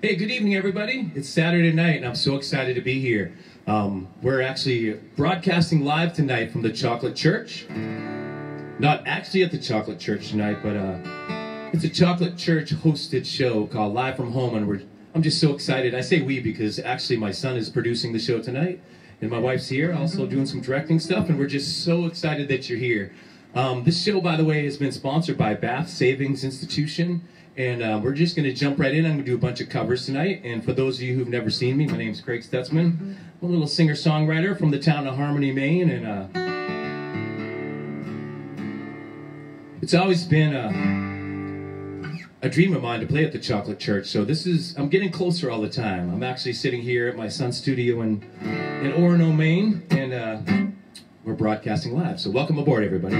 Hey, good evening, everybody. It's Saturday night, and I'm so excited to be here. Um, we're actually broadcasting live tonight from the Chocolate Church. Not actually at the Chocolate Church tonight, but uh, it's a Chocolate Church hosted show called Live from Home, and we're I'm just so excited. I say we because actually my son is producing the show tonight, and my wife's here, also doing some directing stuff, and we're just so excited that you're here. Um, this show, by the way, has been sponsored by Bath Savings Institution. And uh, we're just going to jump right in. I'm going to do a bunch of covers tonight. And for those of you who've never seen me, my name's Craig Stutzman. I'm a little singer songwriter from the town of Harmony, Maine. And uh, it's always been a, a dream of mine to play at the Chocolate Church. So this is, I'm getting closer all the time. I'm actually sitting here at my son's studio in, in Orono, Maine. And uh, we're broadcasting live. So welcome aboard, everybody.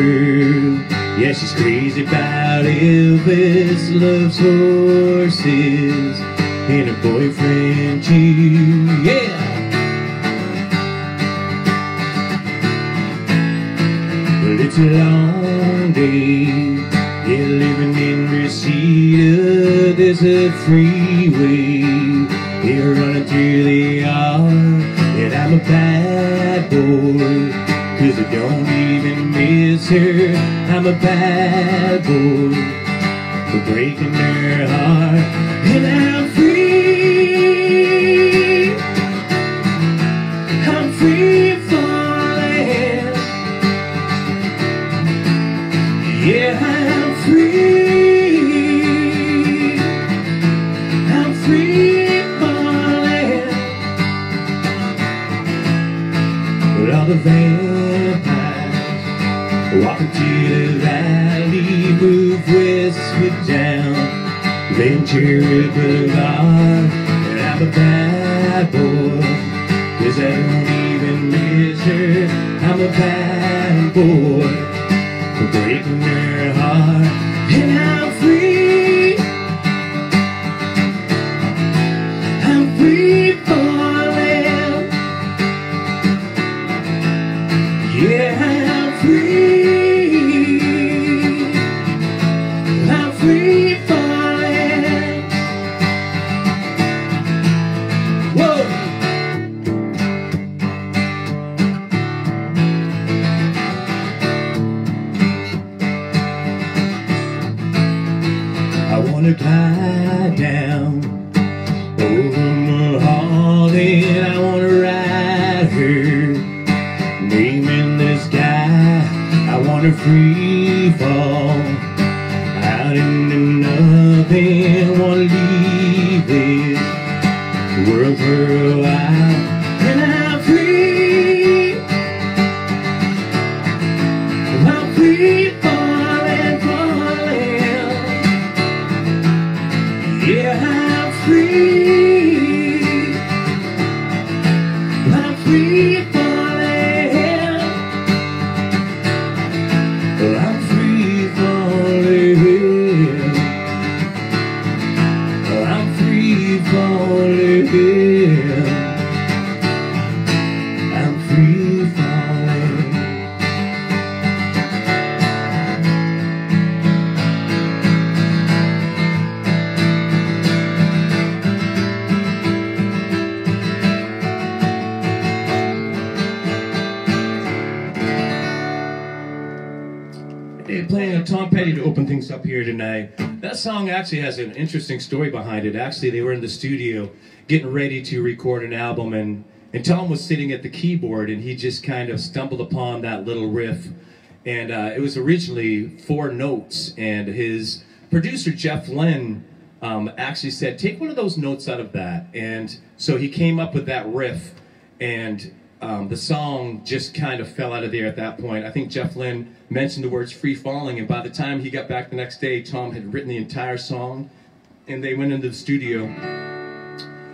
Girl. Yeah, she's crazy about Elvis, loves horses, and her boyfriend too. Yeah. Well, it's a long day. Yeah, living in Reseda, there's a freeway. Yeah, running through the yard. And I'm a bad boy, cause I don't even her. I'm a bad boy for breaking her heart. Down Ventura Boulevard. And I'm a bad boy, cause I don't even miss her. I'm a bad boy for breaking her heart. I free fall out into nothing. Wanna leave this world for while, song actually has an interesting story behind it. Actually, they were in the studio getting ready to record an album, and, and Tom was sitting at the keyboard, and he just kind of stumbled upon that little riff. And uh, it was originally four notes, and his producer, Jeff Lynne, um, actually said, Take one of those notes out of that. And so he came up with that riff, and um, the song just kind of fell out of there at that point. I think Jeff Lynne mentioned the words free falling, and by the time he got back the next day, Tom had written the entire song, and they went into the studio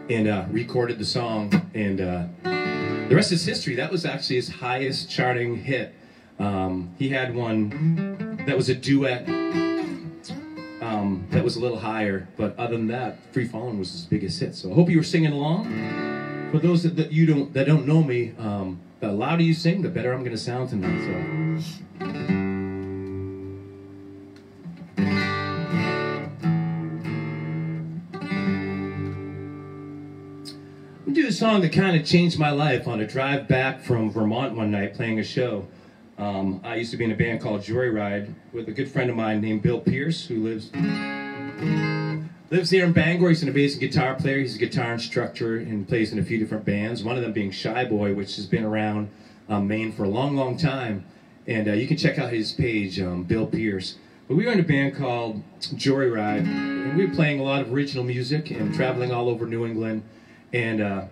and uh, recorded the song, and uh, the rest is history. That was actually his highest charting hit. Um, he had one that was a duet um, that was a little higher, but other than that, Free Falling was his biggest hit. So I hope you were singing along for those that, that, you don't that don't know me, um, the louder you sing, the better I'm going to sound tonight. So. I'm do a song that kind of changed my life on a drive back from Vermont one night playing a show. Um, I used to be in a band called Joyride with a good friend of mine named Bill Pierce, who lives Lives here in Bangor. He's an amazing guitar player. He's a guitar instructor and plays in a few different bands. One of them being Shy Boy, which has been around um, Maine for a long, long time. And uh, you can check out his page, um, Bill Pierce. But we were in a band called Joyride, and we were playing a lot of original music and traveling all over New England. And uh,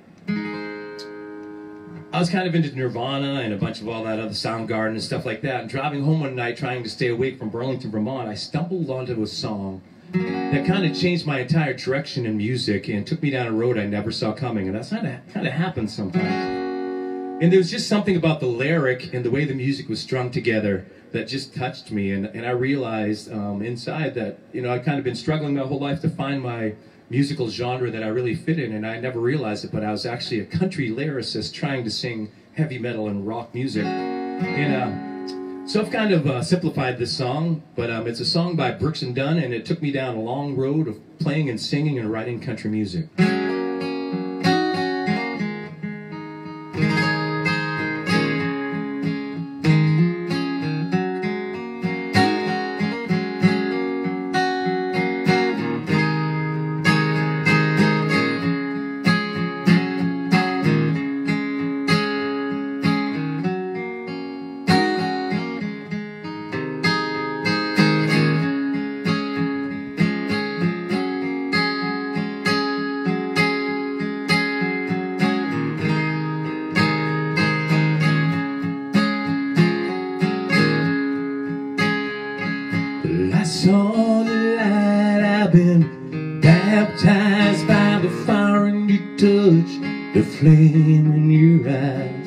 I was kind of into Nirvana and a bunch of all that other Soundgarden and stuff like that. And driving home one night, trying to stay awake from Burlington, Vermont, I stumbled onto a song that kind of changed my entire direction in music and took me down a road I never saw coming. And that's kind of kind of happens sometimes. And there was just something about the lyric and the way the music was strung together that just touched me. And, and I realized um, inside that, you know, I'd kind of been struggling my whole life to find my musical genre that I really fit in. And I never realized it, but I was actually a country lyricist trying to sing heavy metal and rock music. And, uh, so I've kind of uh, simplified this song, but um, it's a song by Brooks and Dunn, and it took me down a long road of playing and singing and writing country music. saw the light. I've been baptized by the fire and you touched the flame in your eyes.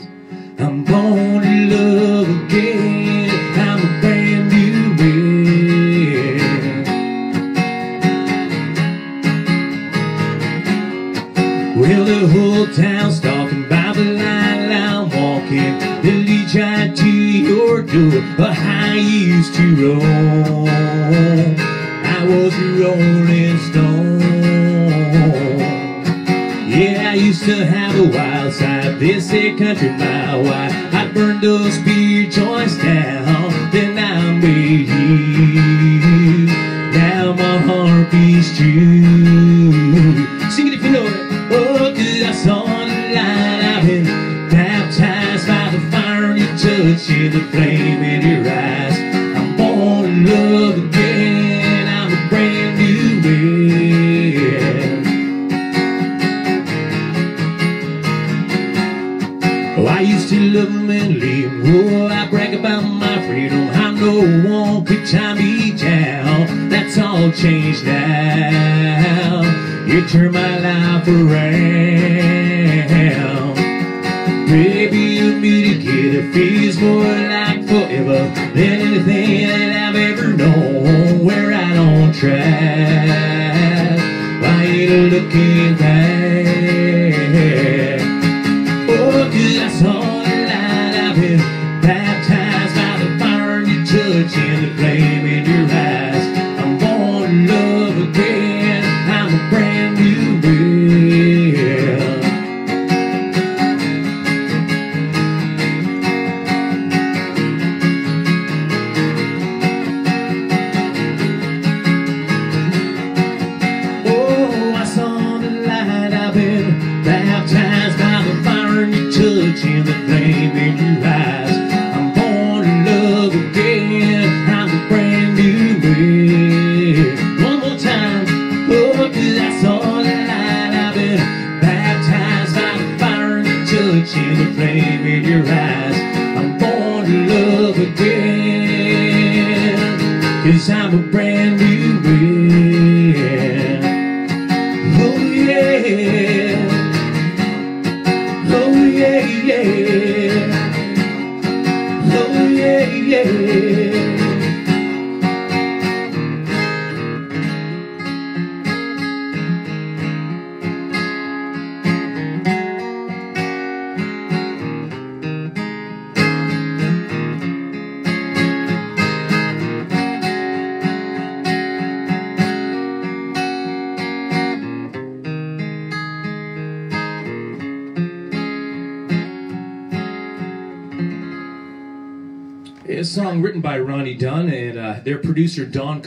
country mile wide.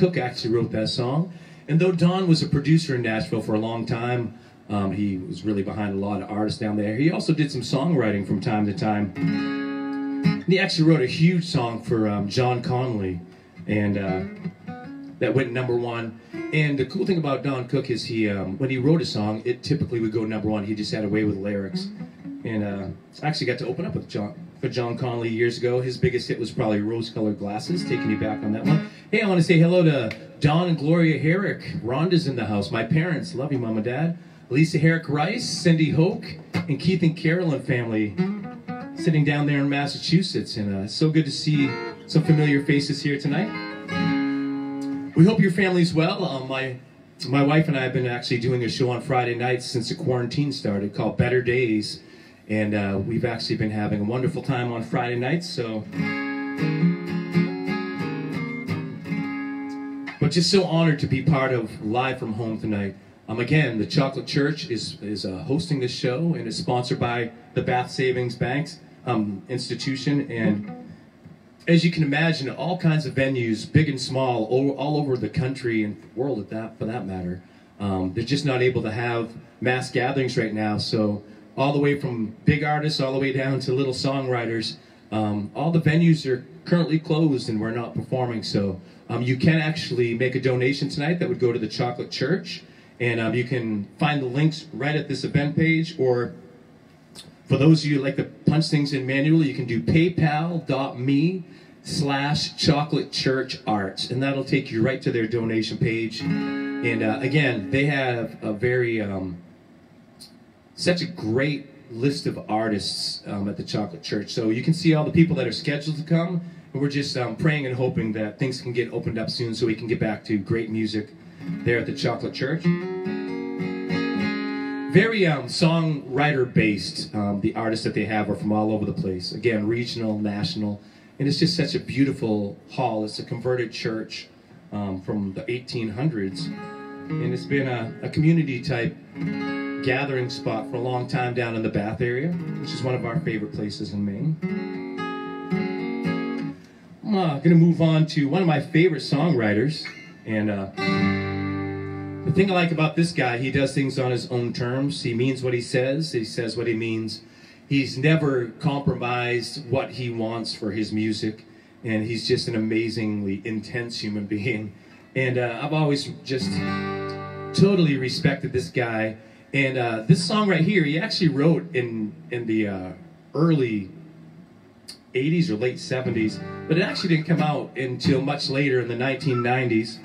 Cook actually wrote that song. And though Don was a producer in Nashville for a long time, um, he was really behind a lot of artists down there. He also did some songwriting from time to time. And he actually wrote a huge song for um, John Conlee, and uh, that went number one. And the cool thing about Don Cook is he, um, when he wrote a song, it typically would go number one. He just had a way with lyrics. And uh, I actually got to open up with John for John Conlee years ago. His biggest hit was probably Rose-Colored Glasses, taking you back on that one. Hey, I want to say hello to Don and Gloria Herrick. Rhonda's in the house. My parents, love you, mom and dad. Lisa Herrick Rice, Cindy Hoke, and Keith and Carolyn family sitting down there in Massachusetts. And uh, so good to see some familiar faces here tonight. We hope your family's well. Um, my my wife and I have been actually doing a show on Friday nights since the quarantine started called Better Days. And uh, we've actually been having a wonderful time on Friday nights. So, just so honored to be part of Live from Home tonight. Um, again, the Chocolate Church is is uh, hosting this show and is sponsored by the Bath Savings Banks um, institution. And as you can imagine, all kinds of venues, big and small, all, all over the country and world at that for that matter. Um, they're just not able to have mass gatherings right now. So all the way from big artists all the way down to little songwriters. Um, all the venues are currently closed and we're not performing. So um, you can actually make a donation tonight that would go to the Chocolate Church. And um, you can find the links right at this event page. Or for those of you who like to punch things in manually, you can do paypal.me slash chocolate church arts. And that'll take you right to their donation page. And uh, again, they have a very um, such a great list of artists um, at the Chocolate Church. So you can see all the people that are scheduled to come, and we're just um, praying and hoping that things can get opened up soon so we can get back to great music there at the Chocolate Church. Very um, songwriter based. Um, the artists that they have are from all over the place. Again, regional, national, and it's just such a beautiful hall. It's a converted church um, from the 1800s, and it's been a, a community type gathering spot for a long time down in the Bath area, which is one of our favorite places in Maine. I'm uh, going to move on to one of my favorite songwriters. And uh, the thing I like about this guy, he does things on his own terms. He means what he says, he says what he means. He's never compromised what he wants for his music. And he's just an amazingly intense human being. And uh, I've always just totally respected this guy and uh, this song right here, he actually wrote in in the uh, early 80s or late 70s, but it actually didn't come out until much later in the 1990s.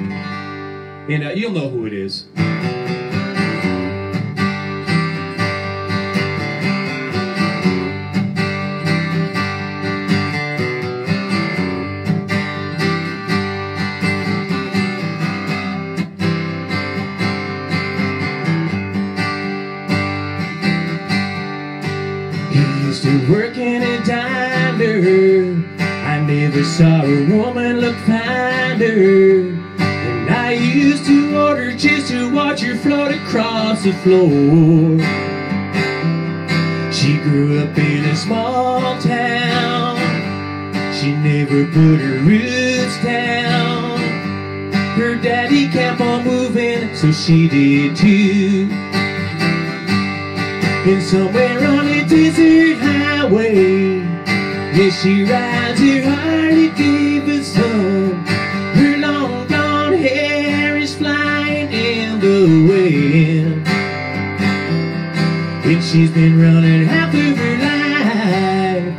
And uh, you'll know who it is. Saw a woman look finer. And I used to order just to watch her float across the floor. She grew up in a small town. She never put her roots down. Her daddy kept on moving, so she did too. And somewhere on a desert highway Yeah, she rides her Harley Davidson Her long blonde hair is flying in the wind. And she's been running half of her life.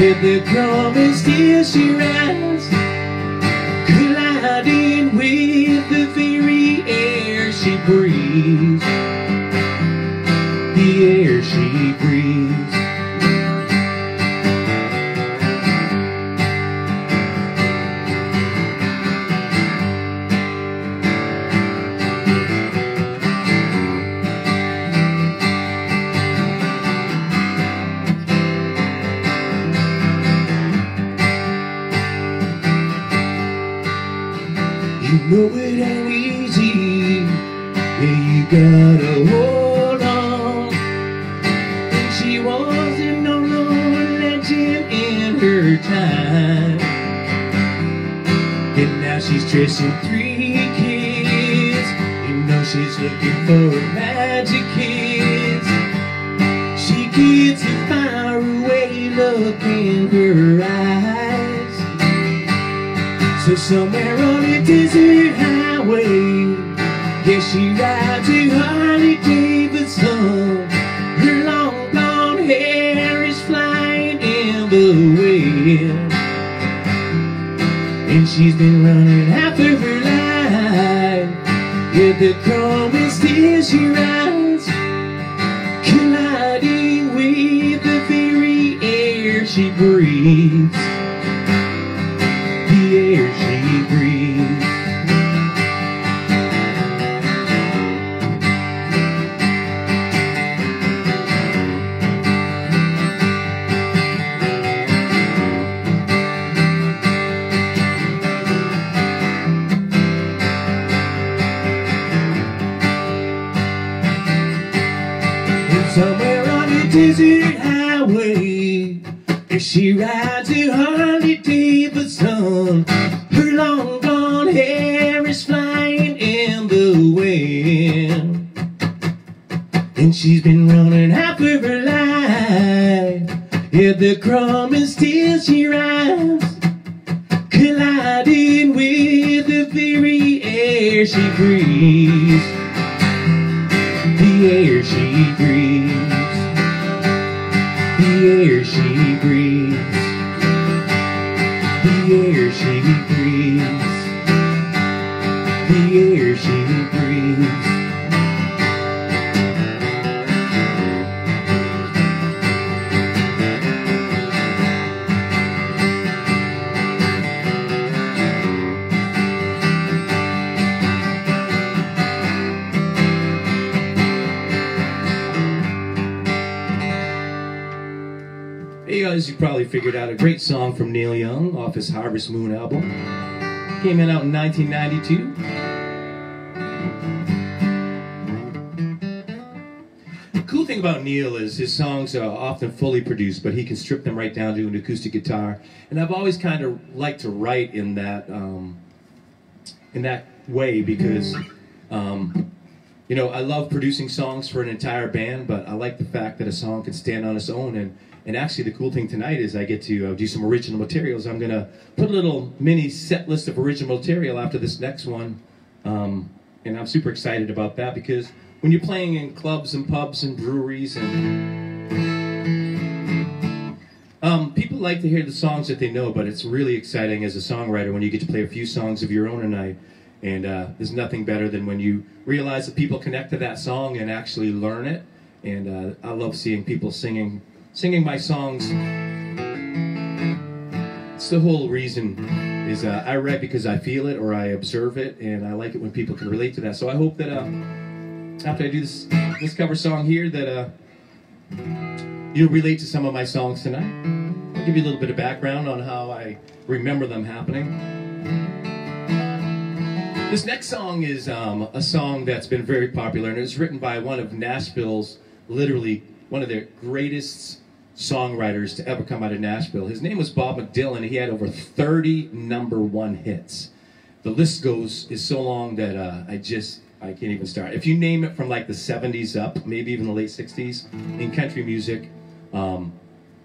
Yet the calm still she rides You know it ain't easy. Yeah, you gotta hold on. And she wasn't no no legend in her time. And now she's chasing three kids. You know she's looking for a magic kids. She gets a far away look in her eyes. So somewhere on a desert highway, yeah, she rides a Harley Davidson. Her long blonde hair is flying in the wind, and she's been running half of her life. Yeah, the chrome is still she rides, colliding with the very air she breathes figured out a great song from Neil Young off his Harvest Moon album. Came in out in 1992. The cool thing about Neil is his songs are often fully produced, but he can strip them right down to an acoustic guitar. And I've always kind of liked to write in that um, in that way because um, you know I love producing songs for an entire band, but I like the fact that a song can stand on its own. And and actually, the cool thing tonight is I get to uh, do some original materials. I'm gonna put a little mini set list of original material after this next one, um, and I'm super excited about that because when you're playing in clubs and pubs and breweries and um, people like to hear the songs that they know, but it's really exciting as a songwriter when you get to play a few songs of your own a night. And uh, there's nothing better than when you realize that people connect to that song and actually learn it. And uh, I love seeing people singing, singing my songs. It's the whole reason is uh, I write because I feel it or I observe it, and I like it when people can relate to that. So I hope that uh, after I do this this cover song here, that uh, you'll relate to some of my songs tonight. I'll give you a little bit of background on how I remember them happening. This next song is um, a song that's been very popular, and it was written by one of Nashville's, literally one of their greatest songwriters to ever come out of Nashville. His name was Bob McDillon. He had over 30 number one hits. The list goes is so long that uh, I just I can't even start. If you name it from like the 70s up, maybe even the late 60s in country music, um,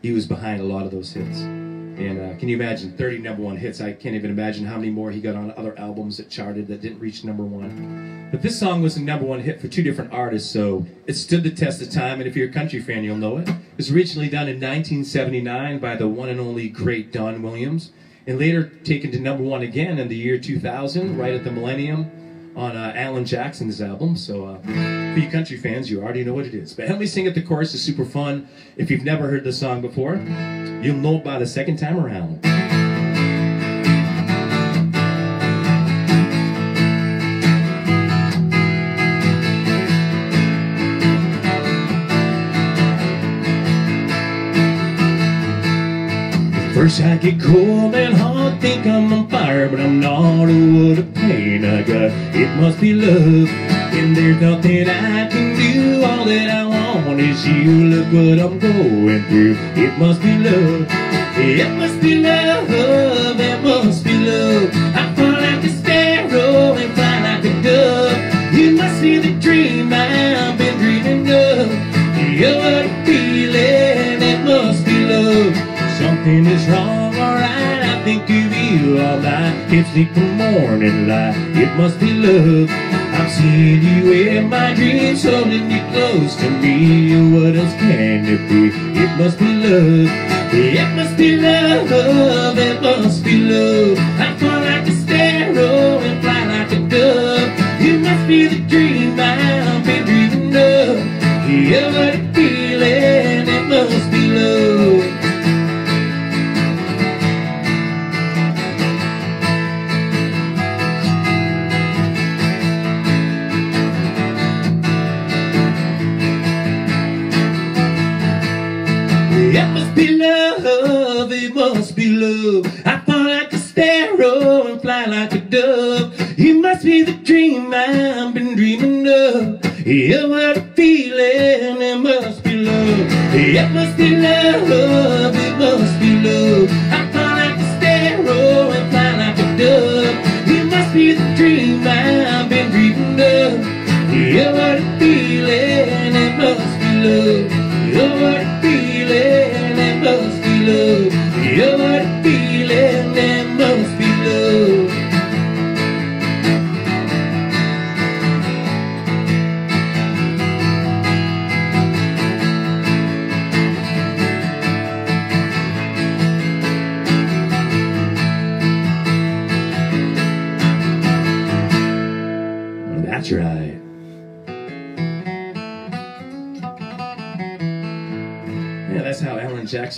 he was behind a lot of those hits. And uh, can you imagine 30 number one hits? I can't even imagine how many more he got on other albums that charted that didn't reach number one. But this song was a number one hit for two different artists, so it stood the test of time. And if you're a country fan, you'll know it. It was originally done in 1979 by the one and only great Don Williams, and later taken to number one again in the year 2000, right at the millennium on uh, Alan Jackson's album. So uh, for you country fans, you already know what it is. But help me sing it. The chorus is super fun. If you've never heard the song before, you'll know by the second time around. First I get cold and hot, think I'm on fire, but I'm not. A pain I got. It must be love, and there's nothing I can do. All that I want is you. Look what I'm going through. It must be love. It must be love. It must be love. I fall like a sparrow and fly like a dove. You must be the dream I've been dreaming of. You're what I'm feeling. It must be love. Something is wrong, alright I think of you all night Can't sleep the morning light It must be love You in my dreams Holding you close to me. What else can it be? It must be love. It must be love. It must be love. I fall like a sparrow And fly like a dove. You must be the dream I've been dreaming of Yeah, what a feeling. It must be love. I fall like a sparrow and fly like a dove. You must be the dream I've been dreaming of. Yeah, what a feeling, it must be love. It must be love, it must be love. I fall like a sparrow and fly like a dove. You must be the dream I've been dreaming of. Yeah, what a feeling, it must be love.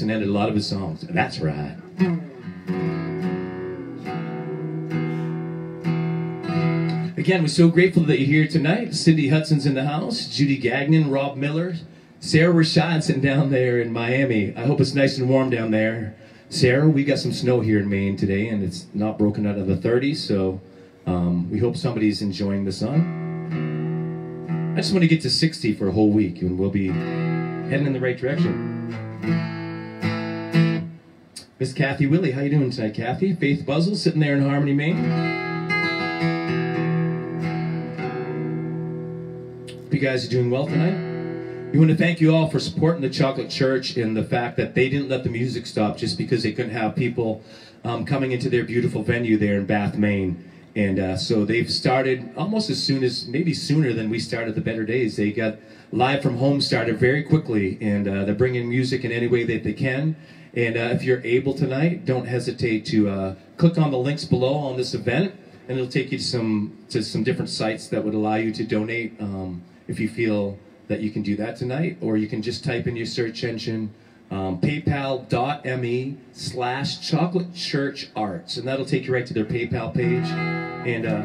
Jackson ended a lot of his songs. That's right. Again, we're so grateful that you're here tonight. Cindy Hudson's in the house, Judy Gagnon, Rob Miller, Sarah Rashad sitting down there in Miami. I hope it's nice and warm down there. Sarah, we got some snow here in Maine today, and it's not broken out of the 30s, so um, we hope somebody's enjoying the sun. I just want to get to 60 for a whole week, and we'll be heading in the right direction. Miss Kathy Willie, how you doing tonight, Kathy? Faith Buzzle, sitting there in Harmony, Maine. Hope you guys are doing well tonight. We want to thank you all for supporting the Chocolate Church and the fact that they didn't let the music stop just because they couldn't have people um, coming into their beautiful venue there in Bath, Maine. And uh, so they've started almost as soon as, maybe sooner than we started the Better Days. They got live from home started very quickly, and uh, they're bringing music in any way that they can. And uh, if you're able tonight, don't hesitate to uh, click on the links below on this event, and it'll take you to some to some different sites that would allow you to donate um, if you feel that you can do that tonight, or you can just type in your search engine um, paypal.me slash chocolate church arts and that'll take you right to their paypal page. And uh,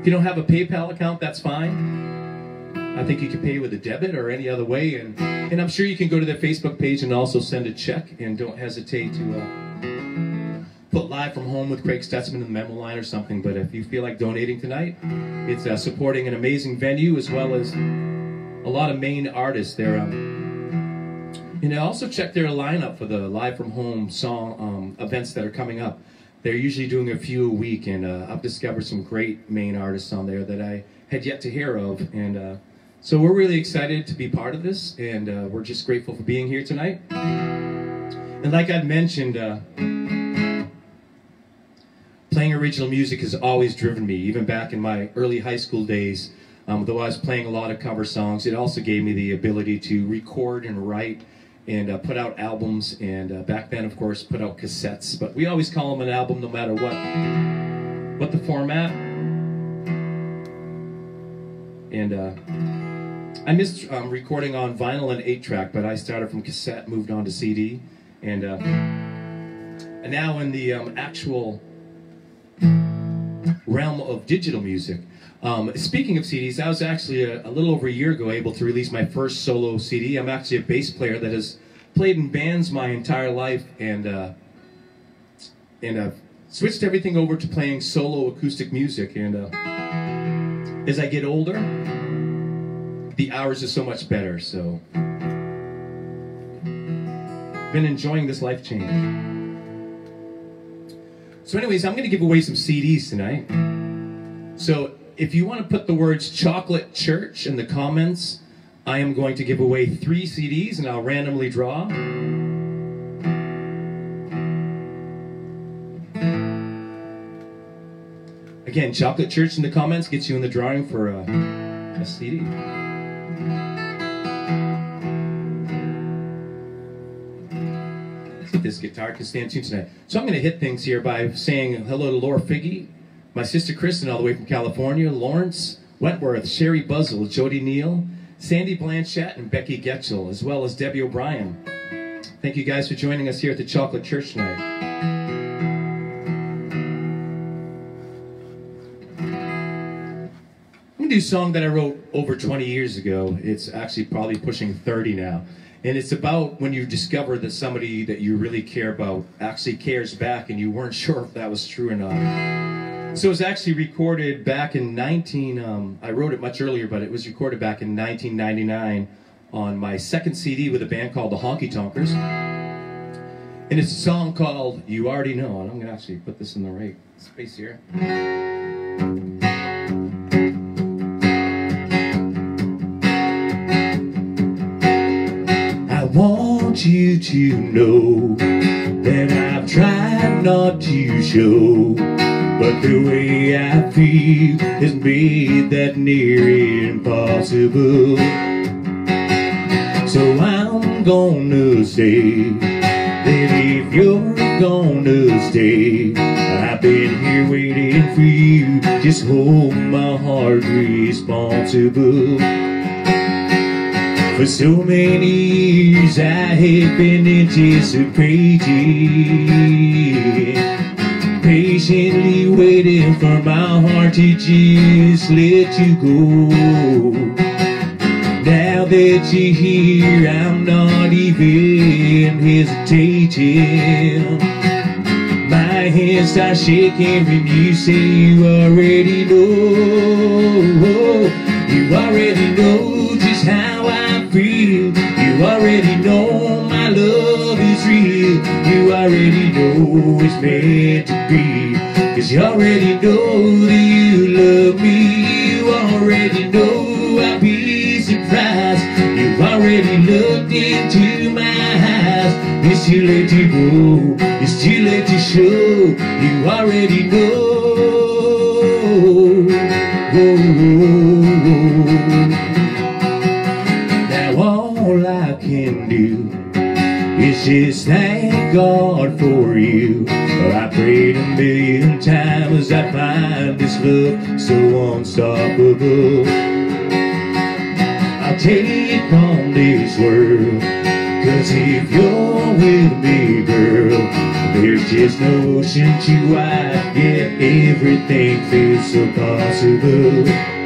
if you don't have a paypal account that's fine i think you can pay with a debit or any other way and, and i'm sure you can go to their facebook page and also send a check and don't hesitate to uh, put live from home with craig stutzman in the memo line or something but if you feel like donating tonight it's uh, supporting an amazing venue as well as a lot of Maine artists there um, and I also check their lineup for the live from home song um, events that are coming up. They're usually doing a few a week, and uh, I've discovered some great Maine artists on there that I had yet to hear of. And uh, so we're really excited to be part of this, and uh, we're just grateful for being here tonight. And like I'd mentioned, uh, playing original music has always driven me, even back in my early high school days. Um, though I was playing a lot of cover songs, it also gave me the ability to record and write and uh, put out albums. And uh, back then, of course, put out cassettes. But we always call them an album, no matter what what the format. And uh, I missed um, recording on vinyl and eight track, but I started from cassette, moved on to CD, and uh, and now in the um, actual realm of digital music. Um, speaking of CDs, I was actually a, a, little over a year ago able to release my first solo CD. I'm actually a bass player that has played in bands my entire life, and uh, and I've switched everything over to playing solo acoustic music. And uh, as I get older, the hours are so much better. So, been enjoying this life change. So, anyways, I'm going to give away some CDs tonight. So, if you want to put the words chocolate church in the comments, I am going to give away three CDs and I'll randomly draw. Again, chocolate church in the comments gets you in the drawing for a, a CD. This guitar tune tonight. So I'm going to hit things here by saying hello to Laura Figgy, my sister Kristen, all the way from California, Lawrence Wentworth, Sherry Buzzle, Jody Neal, Sandy Blanchett, and Becky Getchell, as well as Debbie O'Brien. Thank you guys for joining us here at the Chocolate Church tonight. Do a song that I wrote over 20 years ago. It's actually probably pushing 30 now. And it's about when you discover that somebody that you really care about actually cares back and you weren't sure if that was true or not. So it was actually recorded back in 19, um, I wrote it much earlier, but it was recorded back in 1999 on my second CD with a band called the Honky Tonkers. And it's a song called You Already Know. And I'm to actually put this in the right space here. You to know that I've tried not to show, but the way I feel has made that near impossible. So I'm gonna say that if you're gonna stay, I've been here waiting for you. Just hold my heart responsible. For so many years I have been anticipating Patiently waiting for my heart to just let you go. Now that you're here I'm not even hesitating. My hands start shaking when you say you already know. You already know just how I You already know my love is real. You already know it's meant to be. Cause you already know that you love me. You already know I'll be surprised You've already looked into my eyes. It's too late to go. It's too late to show. You already know. Whoa, whoa, God for you. I prayed a million times I find this love so unstoppable. I'll take on this world, cause if you're with me, girl, there's just no ocean too wide, yet everything feels so possible.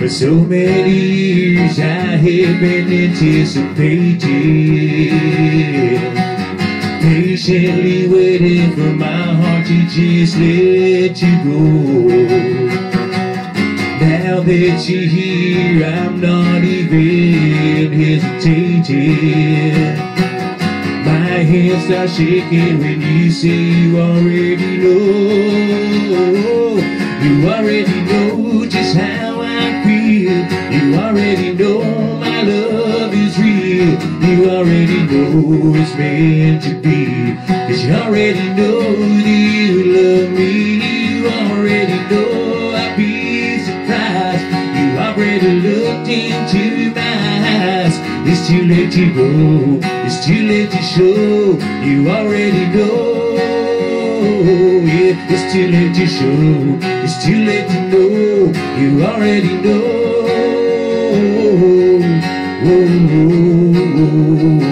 For so many years I have been anticipating Patiently waiting for my heart to just let you go Now that you're here I'm not even hesitating My hands start shaking when you say you already know it's meant to be. Cause you already know that you love me. You already know I'll be surprised. You already looked into my eyes. It's too late to go. It's too late to show. You already know. Yeah, it's too late to show. It's too late to know. You already know. You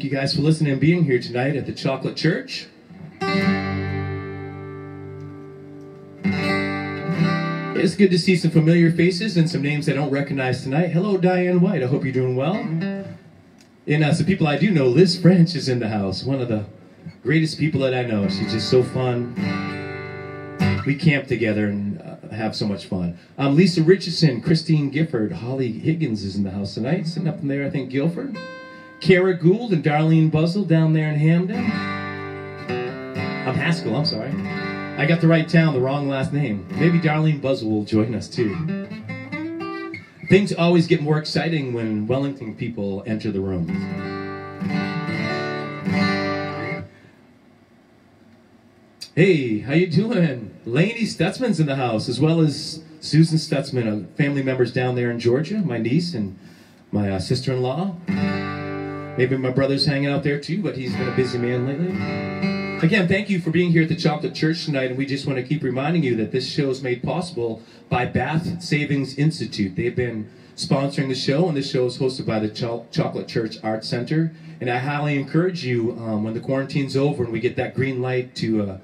Thank you guys for listening and being here tonight at the Chocolate Church. It's good to see some familiar faces and some names I don't recognize tonight. Hello, Diane White. I hope you're doing well. And uh, some people I do know, Liz French is in the house. One of the greatest people that I know. She's just so fun. We camp together and uh, have so much fun. Um, Lisa Richardson, Christine Gifford, Holly Higgins is in the house tonight, sitting up in there, I think, Guilford. Kara Gould and Darlene Buzzle down there in Hampden. I'm Haskell, I'm sorry. I got the right town, the wrong last name. Maybe Darlene Buzzle will join us too. Things always get more exciting when Wellington people enter the room. Hey, how you doing? Lainey Stutzman's in the house, as well as Susan Stutzman, a family members down there in Georgia, my niece and my uh, sister-in-law. Maybe my brother's hanging out there too, but he's been a busy man lately. Again, thank you for being here at the Chocolate Church tonight, and we just want to keep reminding you that this show is made possible by Bath Savings Institute. They've been sponsoring the show, and this show is hosted by the Cho- Chocolate Church Arts Center. And I highly encourage you, um, when the quarantine's over and we get that green light to uh,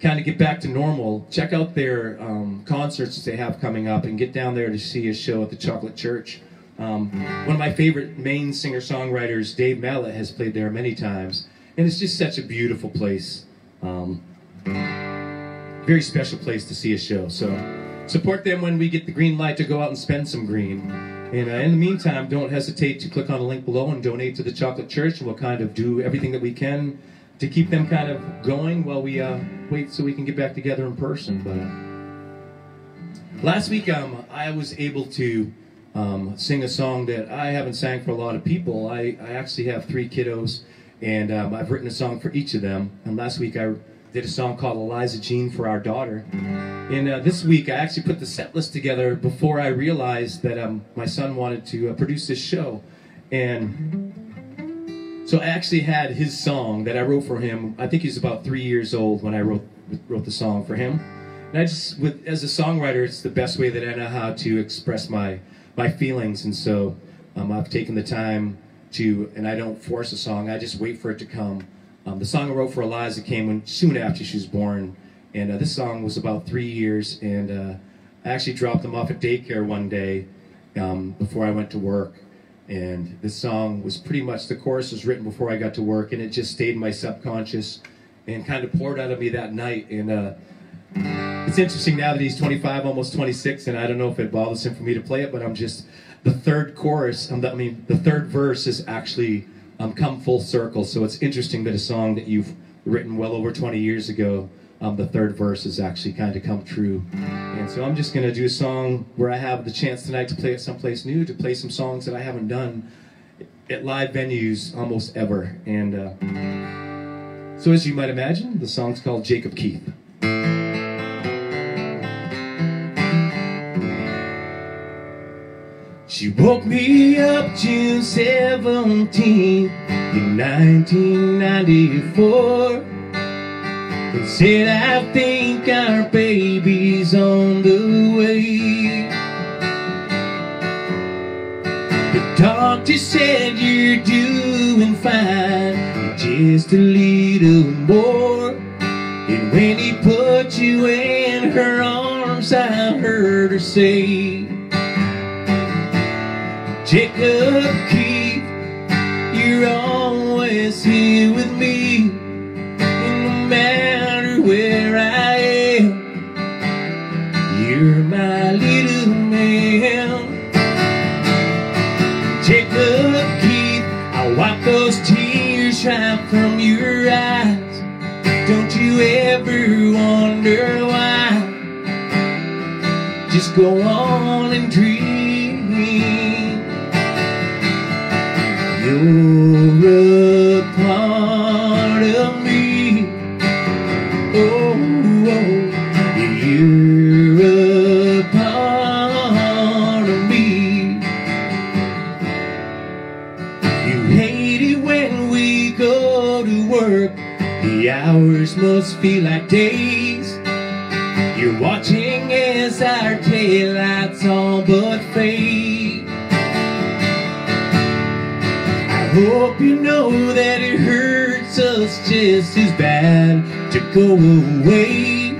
kind of get back to normal, check out their um, concerts that they have coming up and get down there to see a show at the Chocolate Church. Um, one of my favorite Maine singer songwriters, Dave Mallett, has played there many times, and it's just such a beautiful place. Um, very special place to see a show. So support them when we get the green light to go out and spend some green. And uh, in the meantime, don't hesitate to click on the link below and donate to the Chocolate Church, we'll kind of do everything that we can to keep them kind of going while we uh, wait so we can get back together in person. But last week, um, I was able to um, sing a song that I haven't sang for a lot of people. I, I actually have three kiddos, and um, I've written a song for each of them. And last week, I did a song called Eliza Jean for our daughter. And uh, this week, I actually put the set list together before I realized that um, my son wanted to uh, produce this show. And so I actually had his song that I wrote for him. I think he was about three years old when I wrote wrote the song for him. And I just, with as a songwriter, it's the best way that I know how to express my my feelings. And so um, I've taken the time to, and I don't force a song. I just wait for it to come. Um, the song I wrote for Eliza came when soon after she was born, and uh, this song was about three years. And uh, I actually dropped them off at daycare one day um, before I went to work and this song was pretty much the chorus was written before I got to work, and it just stayed in my subconscious and kind of poured out of me that night. And uh, it's interesting now that he's 25, almost 26, and I don't know if it bothers him for me to play it, but I'm just the third chorus. Um, I mean, the third verse has actually um, come full circle. So it's interesting that a song that you've written well over 20 years ago um, the third verse has actually kind of come true. And so I'm just going to do a song where I have the chance tonight to play it someplace new, to play some songs that I haven't done at live venues almost ever. And uh, so, as you might imagine, the song's called Jacob Keith. She woke me up June 17th in 1994 and said, I think our baby's on the way. The doctor said you're doing fine, just a little more. And when he put you in her arms, I heard her say, Jacob Keith, you're always here with me. And no matter where I am, you're my little man. Jacob Keith, I wipe those tears right from your eyes. Don't you ever wonder why? Just go on and dream. You're a part of me. Oh, you're a part of me. You hate it when we go to work. The hours must feel like days. You're watching as our taillights all but fade. Hope you know that it hurts us just as bad to go away.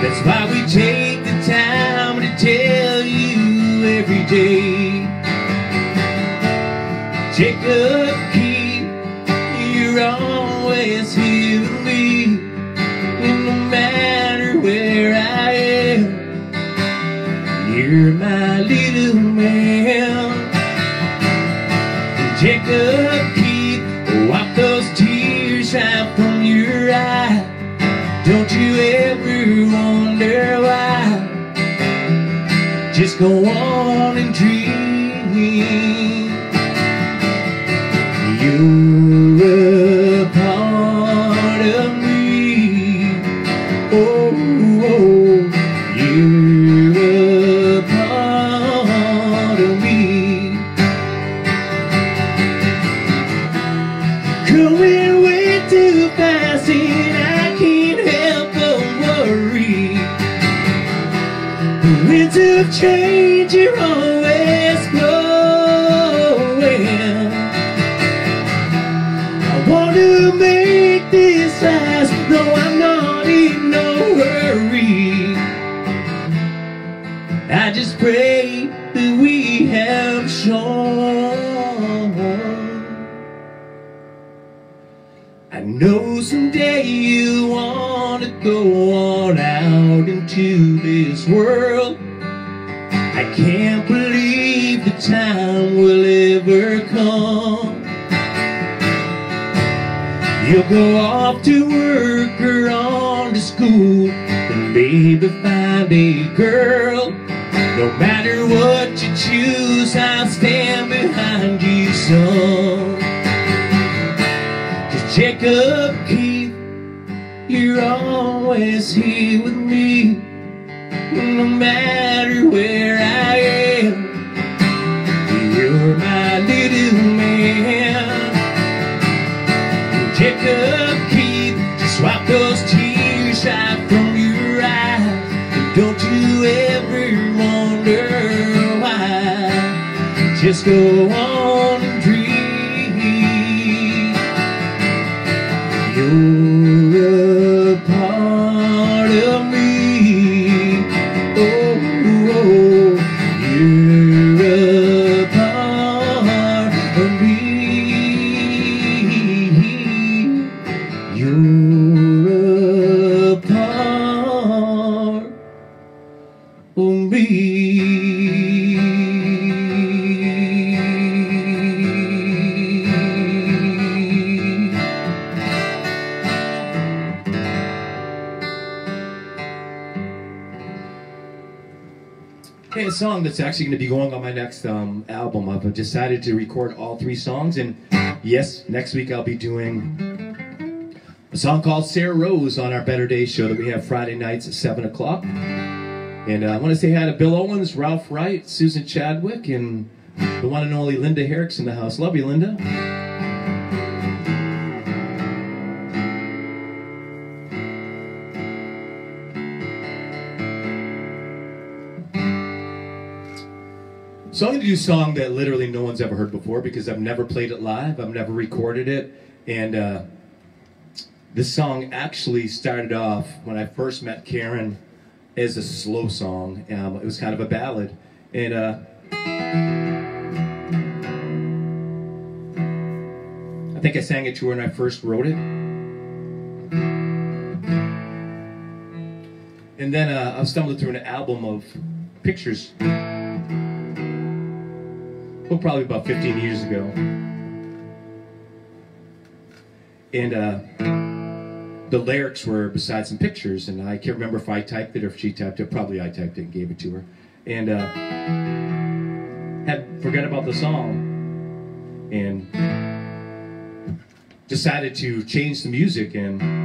That's why we take the time to tell you every day. Jacob Keith, you're always here with me. And no matter where I am, you're my little Jacob Keith, wipe those tears out from your eye. Don't you ever wonder why? Just go on and dream. You'll go off to work or on to school and maybe find a girl. No matter what you choose, I'll stand behind you, son. Cause Jacob Keith, you're always here with me. No matter where I am, Just go on song that's actually going to be going on my next um, album. I've decided to record all three songs, and yes, next week I'll be doing a song called Sarah Rose on our Better Days show that we have Friday nights at 7 o'clock. And uh, I want to say hi to Bill Owens, Ralph Wright, Susan Chadwick, and the one and only Linda Herrick's in the house. Love you, Linda. So I'm going to do a song that literally no one's ever heard before because I've never played it live. I've never recorded it. And uh, this song actually started off when I first met Karen as a slow song. Um, it was kind of a ballad. And uh, I think I sang it to her when I first wrote it. And then uh, I stumbled through an album of pictures. Well, probably about 15 years ago. And uh, the lyrics were beside some pictures, and I can't remember if I typed it or if she typed it. Probably I typed it and gave it to her. And uh, had forgot about the song and decided to change the music and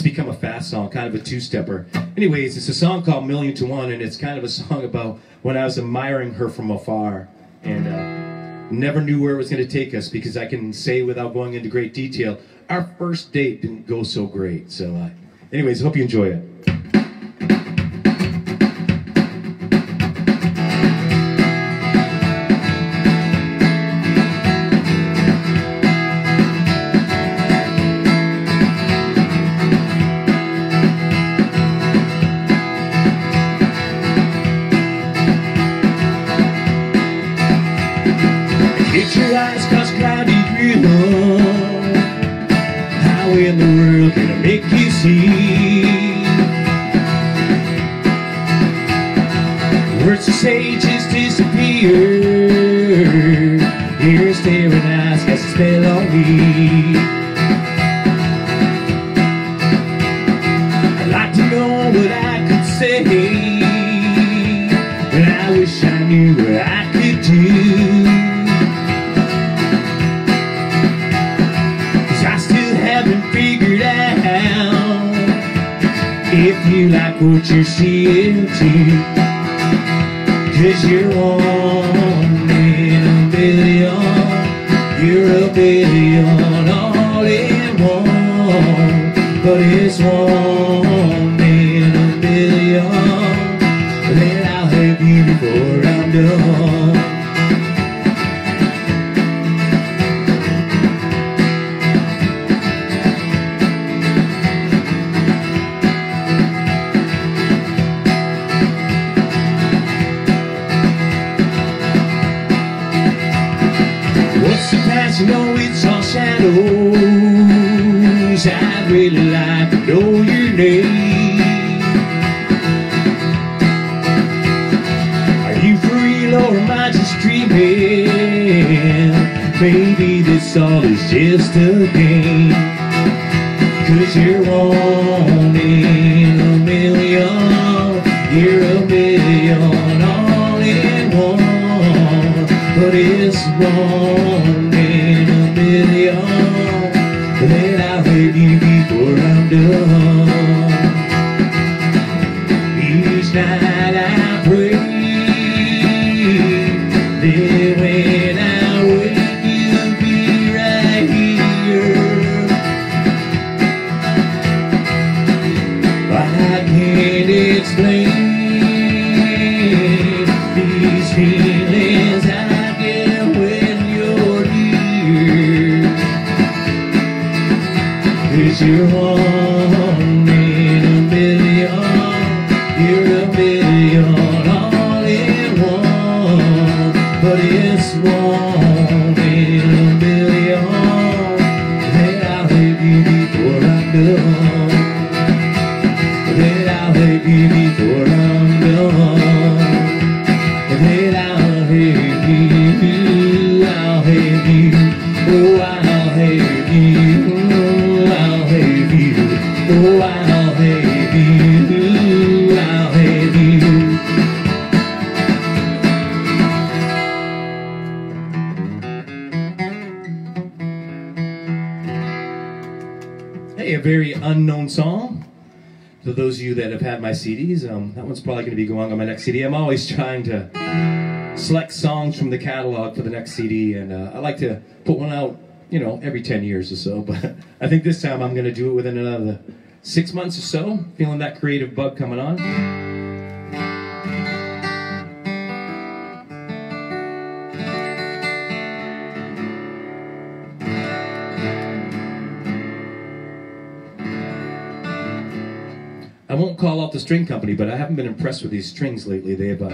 it's become a fast song, kind of a two-stepper. Anyways, it's a song called Million to One, and it's kind of a song about when I was admiring her from afar and uh, never knew where it was going to take us because I can say without going into great detail, our first date didn't go so great. So, uh, anyways, hope you enjoy it. Staring eyes cast a spell on me. I'd like to know what I could say. And I wish I knew what I could do. Cause I still haven't figured out if you like what you're seeing too. Cause you're one you're a billion all in one, but it's one shadows. I'd really like to know your name. Are you for real or am I just dreaming? Maybe this all is just a game. Cause you're one in a million. You're a million all in one. But it's one you before I'm CDs, um, that one's probably going to be going on my next CD. I'm always trying to select songs from the catalog for the next CD, and uh, I like to put one out, you know, every 10 years or so. But I think this time I'm going to do it within another six months or so. Feeling that creative bug coming on. Call out the string company, but I haven't been impressed with these strings lately. They've, uh,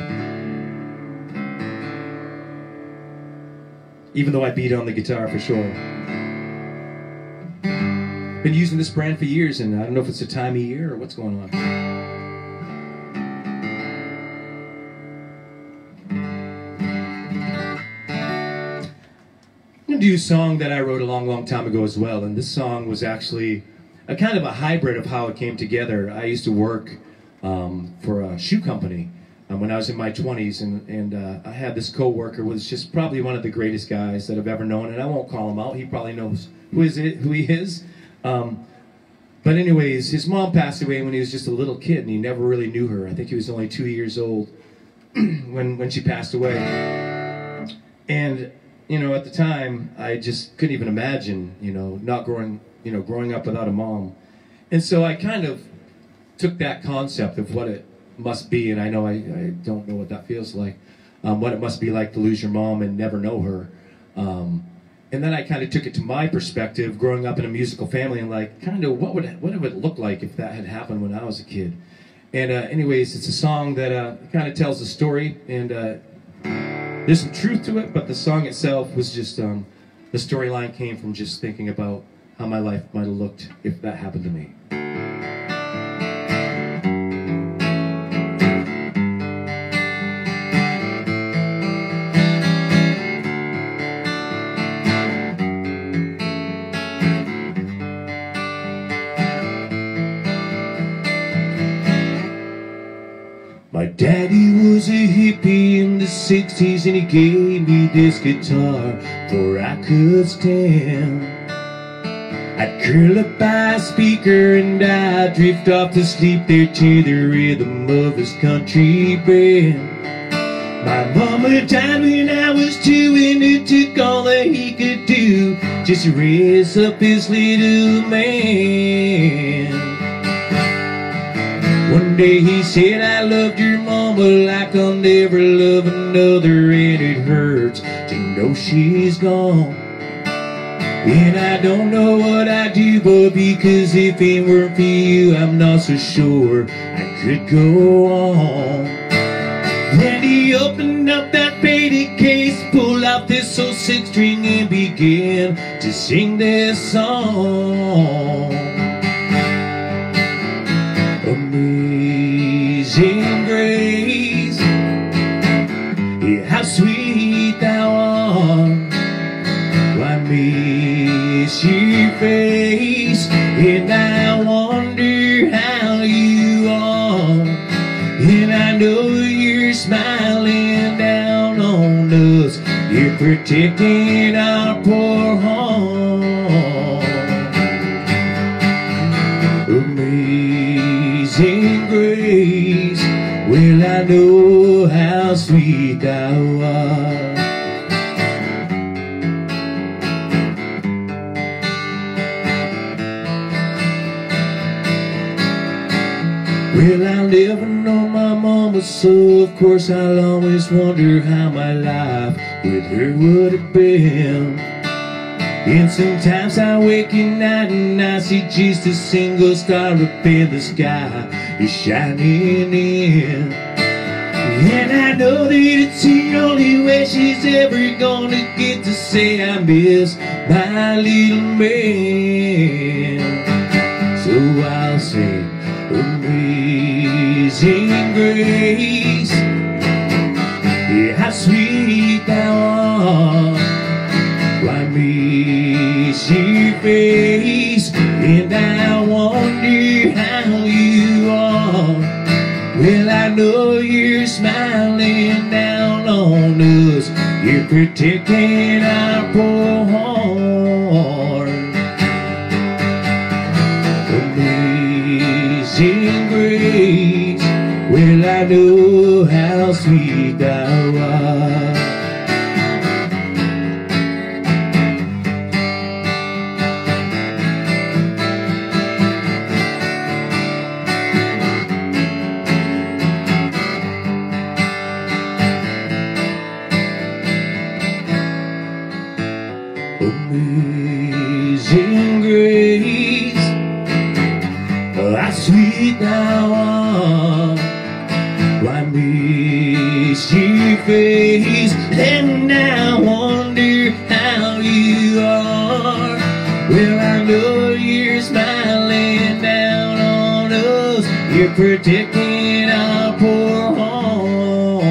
even though I beat on the guitar for sure. been using this brand for years, and I don't know if it's the time of year or what's going on. Do a song that I wrote a long, long time ago as well, and this song was actually a kind of a hybrid of how it came together. I used to work um, for a shoe company um, when I was in my 20s, and, and uh, I had this coworker who was just probably one of the greatest guys that I've ever known, and I won't call him out. He probably knows who is it, who he is. Um, but anyways, his mom passed away when he was just a little kid, and he never really knew her. I think he was only two years old when when she passed away. And you know, at the time, I just couldn't even imagine, you know, not growing, you know, growing up without a mom. And so I kind of took that concept of what it must be, and I know I, I don't know what that feels like, um, what it must be like to lose your mom and never know her. Um, and then I kind of took it to my perspective, growing up in a musical family, and like, kind of, what would it, what would it look like if that had happened when I was a kid? And uh, anyways, it's a song that uh, kind of tells a story, and uh, there's some truth to it, but the song itself was just um, the storyline came from just thinking about how my life might have looked if that happened to me. My daddy was a hippie in the 60s and he gave me this guitar for I could stand. Curl up by a speaker and I'd drift off to sleep there to the rhythm of his country band. My mama died when I was two and it took all that he could do just to raise up his little man. One day he said, I loved your mama like I'll never love another, and it hurts to know she's gone. And I don't know what I'd do, but because if it weren't for you, I'm not so sure I could go on. Then he opened up that faded case, pulled out this old six string, and began to sing this song. Amazing face, and I wonder how you are. And I know you're smiling down on us, you're protecting our poor home. Amazing grace, well I know how sweet thou art. Of course I'll always wonder how my life with her would have been. And sometimes I wake at night and I see just a single star up in the sky is shining in. And I know that it's the only way she's ever gonna get to say I miss my little man. So I'll sing Amazing Grace. Face? And I wonder how you are. Well, I know you're smiling down on us. You're protecting our poor heart. Amazing grace. Well, I know how sweet thou art. widawa Why she face? And I wonder how you are. Well, I know you're smiling down on us. You're protecting our poor home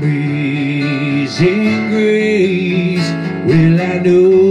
Amazing grace. Well, I know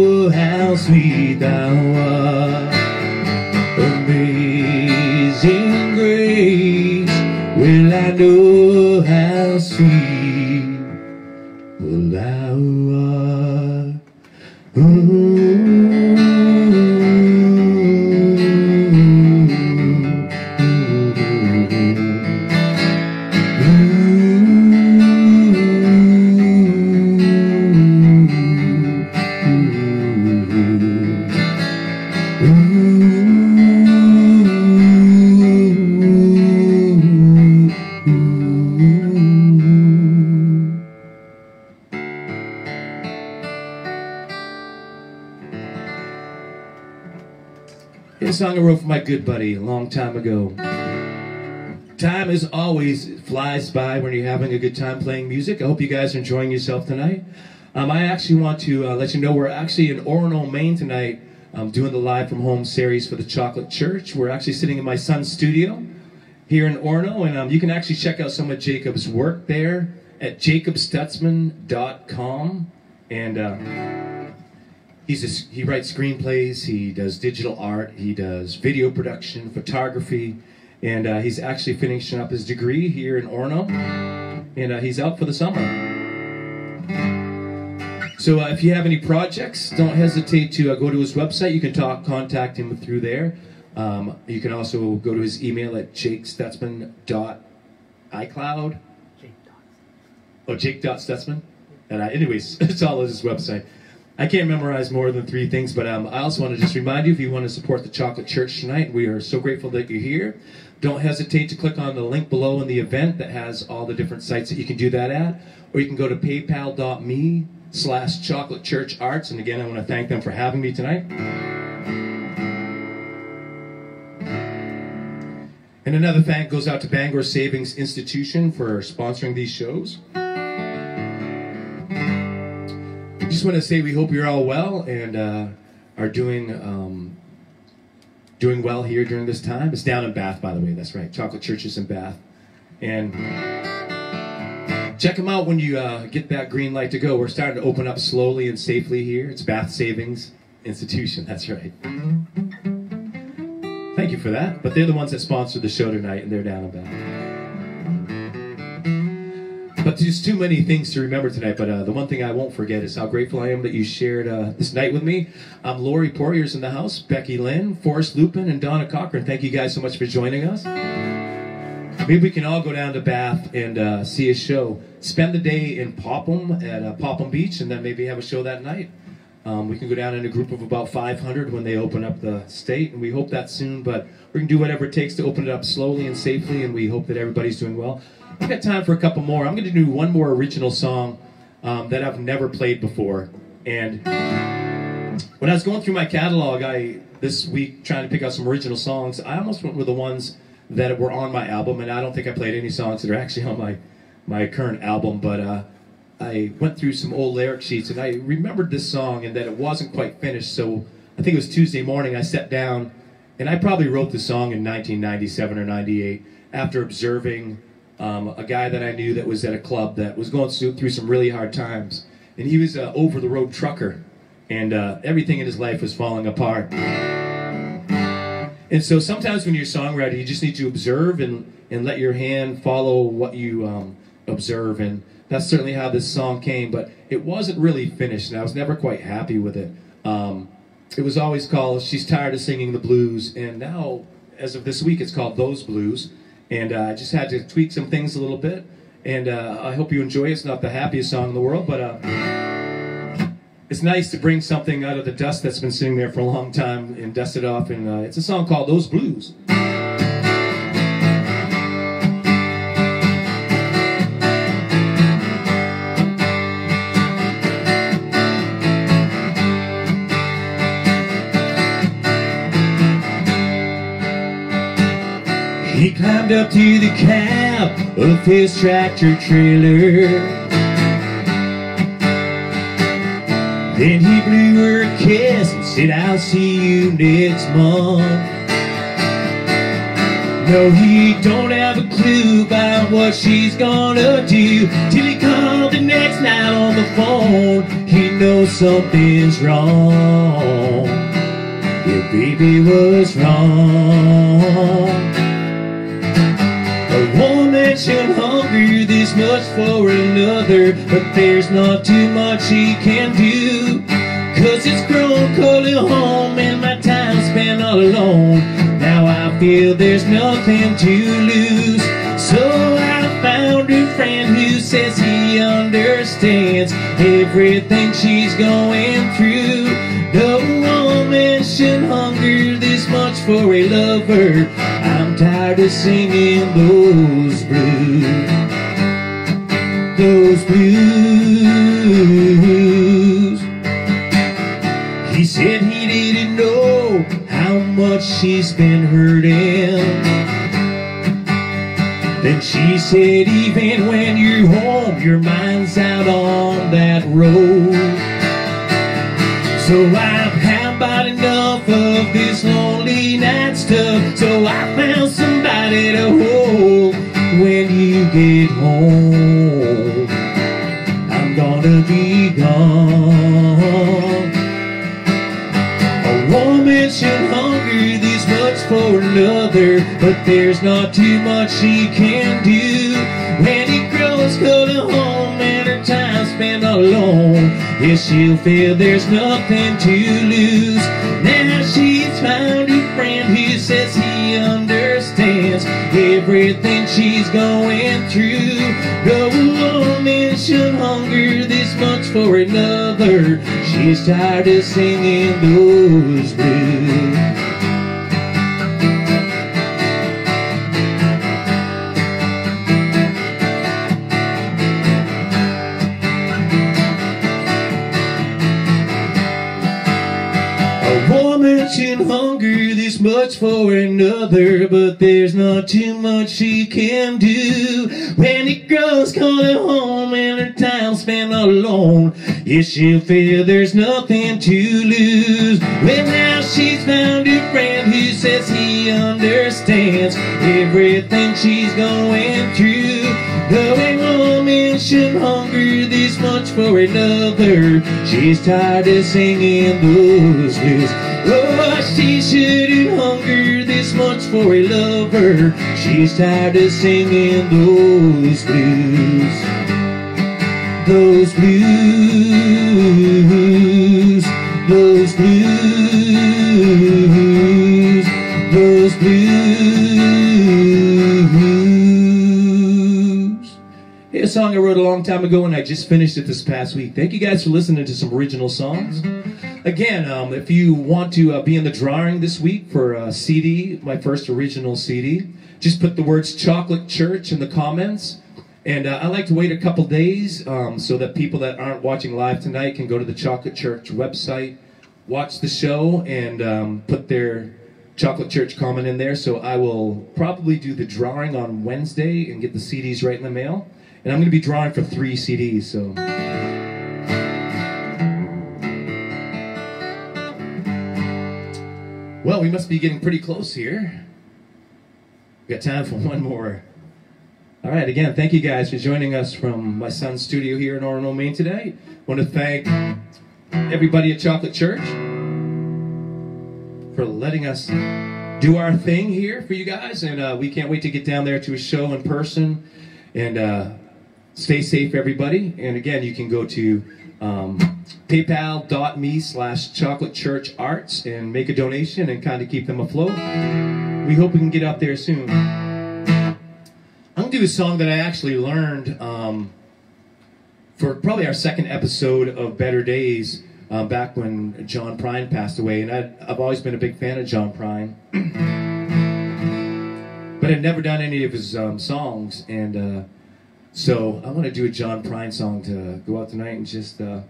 good buddy a long time ago. Time as always flies by when you're having a good time playing music. I hope you guys are enjoying yourself tonight. Um, I actually want to uh, let you know we're actually in Orono, Maine tonight, um, doing the live from home series for the Chocolate Church. We're actually sitting in my son's studio here in Orono, and um, you can actually check out some of Jacob's work there at jacobstutzman.com. And uh, he's a, he writes screenplays, he does digital art, he does video production, photography, and uh, he's actually finishing up his degree here in Orono, and uh, he's out for the summer. So uh, if you have any projects, don't hesitate to uh, go to his website. You can talk, contact him through there. Um, you can also go to his email at jakestutzman.icloud. Oh, jake.stutzman. And uh, anyways, it's all on his website. I can't memorize more than three things, but um, I also want to just remind you if you want to support the Chocolate Church tonight, we are so grateful that you're here. Don't hesitate to click on the link below in the event that has all the different sites that you can do that at, or you can go to paypal.me slash chocolate church arts. And again, I want to thank them for having me tonight. And another thank goes out to Bangor Savings Institution for sponsoring these shows. Just want to say we hope you're all well and uh, are doing um, doing well here during this time. It's down in Bath, by the way. That's right. Chocolate Churches in Bath. And check them out when you uh, get that green light to go. We're starting to open up slowly and safely here. It's Bath Savings Institution. That's right. Thank you for that. But they're the ones that sponsored the show tonight, and they're down in Bath. But there's too many things to remember tonight. But uh, the one thing I won't forget is how grateful I am that you shared uh, this night with me. Um, Lori Poirier's in the house, Becky Lynn, Forrest Lupin, and Donna Cochran. Thank you guys so much for joining us. Maybe we can all go down to Bath and uh, see a show. Spend the day in Popham at uh, Popham Beach, and then maybe have a show that night. Um, we can go down in a group of about 500 when they open up the state, and we hope that soon. But we can do whatever it takes to open it up slowly and safely, and we hope that everybody's doing well. I've got time for a couple more. I'm going to do one more original song um, that I've never played before. And when I was going through my catalog, I this week trying to pick out some original songs, I almost went with the ones that were on my album, and I don't think I played any songs that are actually on my my current album, but. Uh, I went through some old lyric sheets and I remembered this song and that it wasn't quite finished. So I think it was Tuesday morning. I sat down and I probably wrote the song in 1997 or 98 after observing um, a guy that I knew that was at a club that was going through some really hard times. And he was an over the road trucker and uh, everything in his life was falling apart. And so sometimes when you're a songwriter, you just need to observe and, and let your hand follow what you um, observe. And that's certainly how this song came, but it wasn't really finished, and I was never quite happy with it. Um, it was always called "She's Tired of Singing the Blues," and now, as of this week, it's called "Those Blues." And uh, I just had to tweak some things a little bit, and uh, I hope you enjoy it. It's not the happiest song in the world, but uh, it's nice to bring something out of the dust that's been sitting there for a long time and dust it off. And uh, it's a song called "Those Blues." Up to the cab of his tractor trailer. Then he blew her a kiss and said, I'll see you next month. No, he don't have a clue about what she's gonna do Till he called the next night on the phone He knows something's wrong Your baby was wrong A woman should hunger this much for another But there's not too much he can do. Cause it's grown cold at home and my time spent all alone. Now I feel there's nothing to lose. So I found a friend who says he understands Everything she's going through. No woman should hunger this much for a lover tired of singing those blues Those blues He said he didn't know how much she's been hurting. Then she said, even when you're home, your mind's out on that road. So I've had about enough of this lonely night tough So I found somebody to hold when you get home. I'm gonna be gone. A woman should hunger this much for another, but there's not too much she can do. When it grows cold at home and her time spent alone, yes, she'll feel there's nothing to lose. A friend who says he understands everything she's going through. No woman should hunger this much for another. She's tired of singing those blues. For another, but there's not too much she can do. When it grows cold at home and her time spent alone, yes, she'll feel there's nothing to lose. Well, now she's found a friend who says he understands everything she's going through. A woman should hunger this much for another, she's tired of singing those blues. Oh, she shouldn't hunger this much for a lover. She's tired of singing those blues. Those blues. Those blues. Those blues. A song I wrote a long time ago and I just finished it this past week. Thank you guys for listening to some original songs. Again, um, if you want to uh, be in the drawing this week for a CD, my first original CD, just put the words Chocolate Church in the comments. And uh, I like to wait a couple days um, so that people that aren't watching live tonight can go to the Chocolate Church website, watch the show, and um, put their Chocolate Church comment in there. So I will probably do the drawing on Wednesday and get the CDs right in the mail. And I'm going to be drawing for three CDs. So. Well, we must be getting pretty close here. We got time for one more. All right, again, thank you guys for joining us from my son's studio here in Orono, Maine today. Want to thank everybody at Chocolate Church for letting us do our thing here for you guys, and uh, we can't wait to get down there to a show in person. And uh, stay safe, everybody. And again, you can go to um, paypal.me slash chocolate church arts and make a donation and kind of keep them afloat. We hope we can get out there soon. I'm going to do a song that I actually learned um, for probably our second episode of Better Days uh, back when John Prine passed away. And i I've always been a big fan of John Prine. but I'd never done any of his um, songs. And uh, so I want to do a John Prine song to go out tonight and just uh,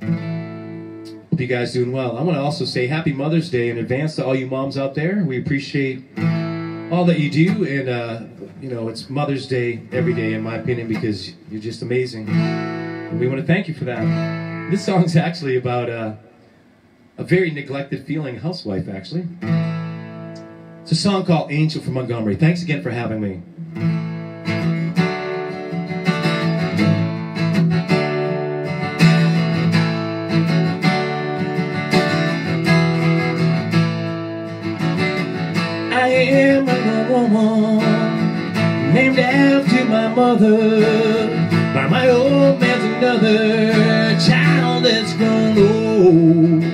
hope you guys doing well. I want to also say Happy Mother's Day in advance to all you moms out there. We appreciate all that you do, and uh, you know it's Mother's Day every day, in my opinion, because you're just amazing. And we want to thank you for that. This song's actually about uh, a very neglected feeling housewife, actually. It's a song called Angel from Montgomery. Thanks again for having me. Woman named after my mother. By my old man's another child that's grown old.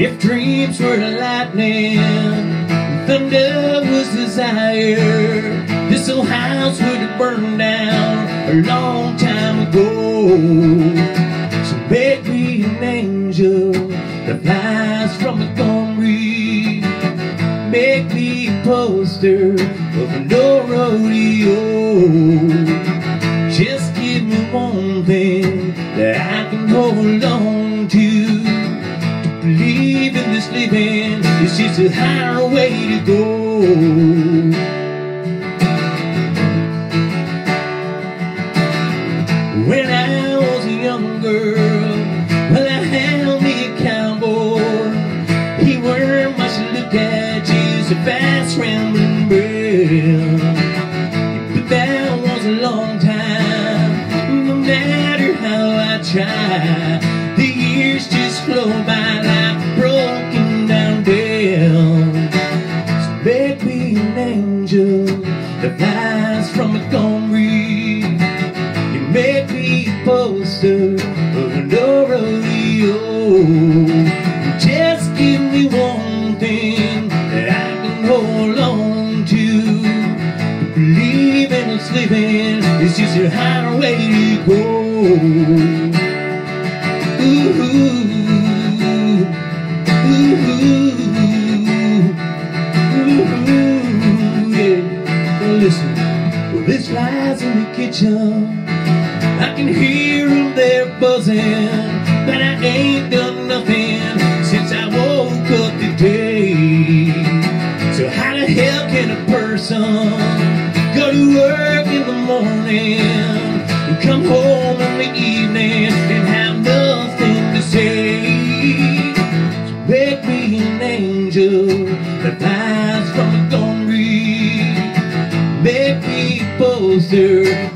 If dreams were lightning, thunder was desire, this old house would have burned down a long time ago. So make me an angel that flies poster of no rodeo. Just give me one thing that I can hold on to. To believe in this living is just a higher way to go. Living is just a higher way to go. A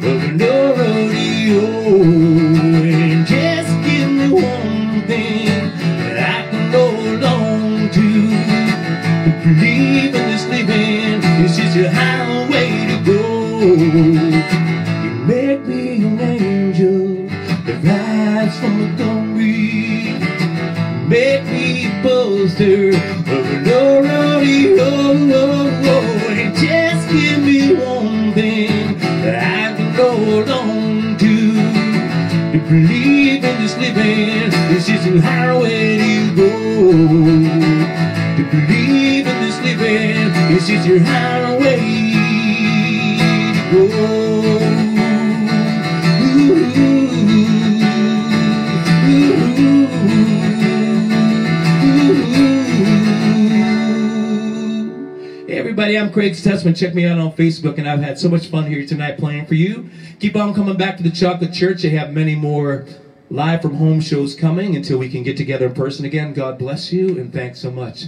in this is a higher to go To believe in this living is just a higher way to go Hey everybody, I'm Craig Stutzman. Check me out on Facebook, and I've had so much fun here tonight playing for you. Keep on coming back to the Chocolate Church. They have many more live from home shows coming until we can get together in person again. God bless you, and thanks so much.